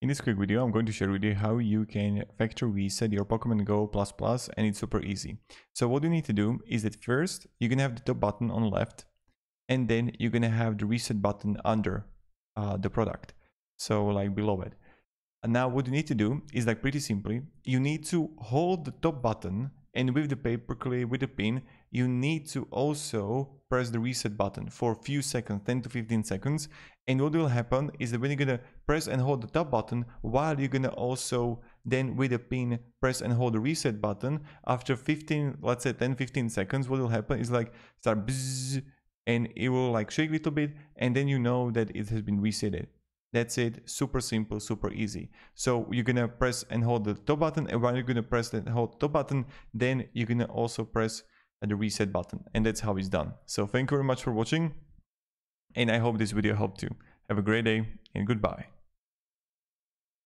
In this quick video, I'm going to share with you how you can factory reset your Pokemon Go Plus+ and it's super easy. So what you need to do is that first, you're gonna have the top button on the left and then you're gonna have the reset button under uh, the product. So like below it. And now what you need to do is like pretty simply, you need to hold the top button and with the paperclip, with the pin, you need to also press the reset button for a few seconds, 10 to 15 seconds. And what will happen is that when you're gonna press and hold the top button, while you're gonna also then with the pin press and hold the reset button, after 15, let's say 10, 15 seconds, what will happen is like start bzzz, and it will like shake a little bit, and then you know that it has been resetted. That's it, super simple, super easy. So you're gonna press and hold the top button and while you're gonna press and hold the top button, then you're gonna also press the reset button and that's how it's done. So thank you very much for watching and I hope this video helped you. Have a great day and goodbye.